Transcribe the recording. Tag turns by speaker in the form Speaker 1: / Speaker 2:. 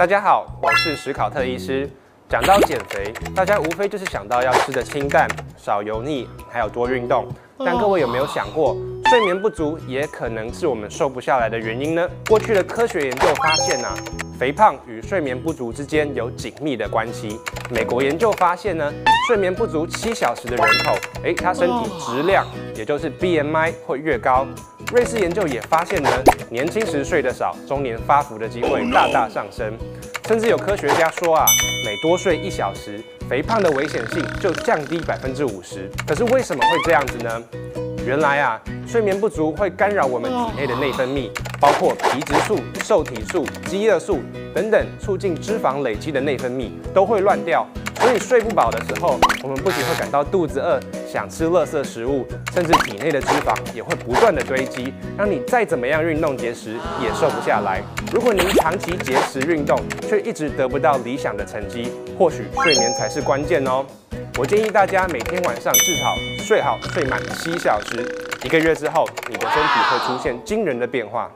Speaker 1: 大家好，我是史考特医师。讲到减肥，大家无非就是想到要吃的清淡、少油腻，还有多运动。但各位有没有想过，睡眠不足也可能是我们瘦不下来的原因呢？过去的科学研究发现啊，肥胖与睡眠不足之间有紧密的关系。美国研究发现呢，睡眠不足七小时的人口，诶，他身体质量，也就是 BMI 会越高。瑞士研究也发现呢，年轻时睡得少，中年发福的机会大大上升。甚至有科学家说啊，每多睡一小时，肥胖的危险性就降低百分之五十。可是为什么会这样子呢？原来啊，睡眠不足会干扰我们体内的内分泌，包括皮质素、受体素、饥饿素等等，促进脂肪累积的内分泌都会乱掉。所以睡不饱的时候，我们不仅会感到肚子饿，想吃垃圾食物，甚至体内的脂肪也会不断的堆积，让你再怎么样运动节食也瘦不下来。如果您长期节食运动，却一直得不到理想的成绩，或许睡眠才是关键哦。我建议大家每天晚上至少睡好睡满七小时，一个月之后，你的身体会出现惊人的变化。